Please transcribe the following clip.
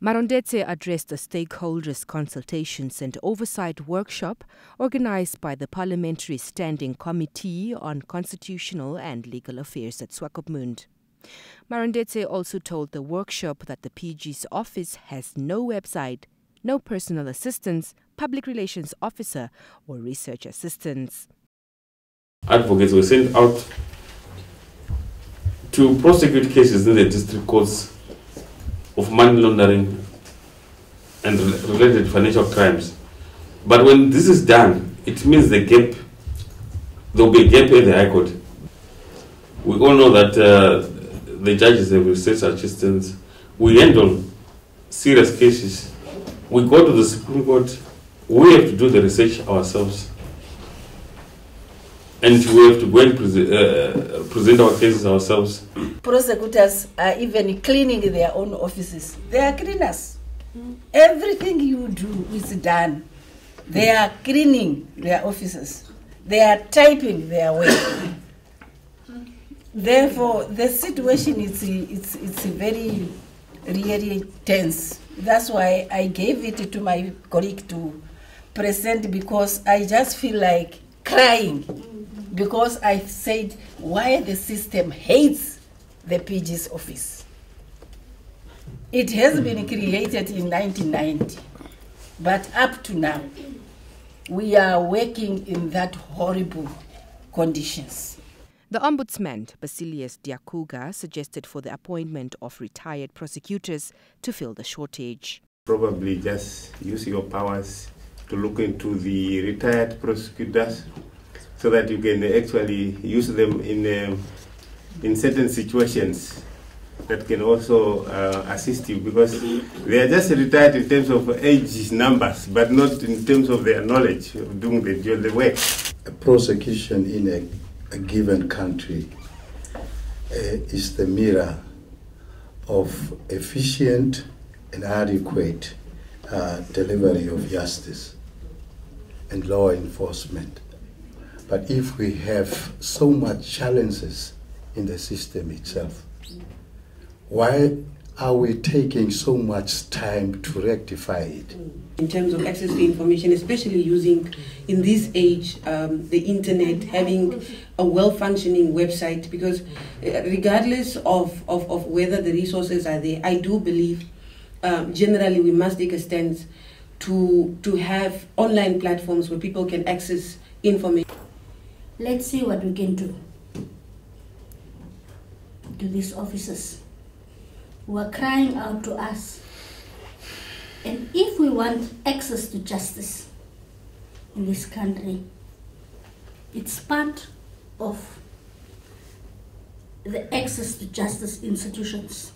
Marondedze addressed the stakeholders consultations and oversight workshop organized by the Parliamentary Standing Committee on Constitutional and Legal Affairs at Swakopmund. Marondedze also told the workshop that the PG's office has no website, no personal assistants, public relations officer, or research assistants. Advocates were sent out to prosecute cases in the district courts of money laundering and related financial crimes. But when this is done, it means the gap, there will be a gap in the High Court. We all know that uh, the judges have research assistants. We handle serious cases. We go to the Supreme Court. We have to do the research ourselves. And we have to go and pre- uh, present our cases ourselves. Prosecutors are uh, even cleaning their own offices. They are cleaners. Everything you do is done. They mm. are cleaning their offices. They are typing their way. Therefore, the situation is it's, it's very really tense. That's why I gave it to my colleague to present because I just feel like crying mm-hmm. because I said why the system hates the PG's office. It has been created in 1990, but up to now, we are working in that horrible conditions. The Ombudsman, Basilius Dyakugha, suggested for the appointment of retired prosecutors to fill the shortage. Probably just use your powers to look into the retired prosecutors so that you can actually use them in, um, in certain situations that can also uh, assist you because they are just retired in terms of age numbers, but not in terms of their knowledge of doing the, the work. A prosecution in a, a given country uh, is the mirror of efficient and adequate uh, delivery of justice and law enforcement. But if we have so much challenges in the system itself, why are we taking so much time to rectify it? In terms of access to information, especially using in this age um, the internet, having a well functioning website, because uh, regardless of, of, of whether the resources are there, I do believe um, generally we must take a stance to, to have online platforms where people can access information. Let's see what we can do to these officers who are crying out to us. And if we want access to justice in this country, it's part of the access to justice institutions.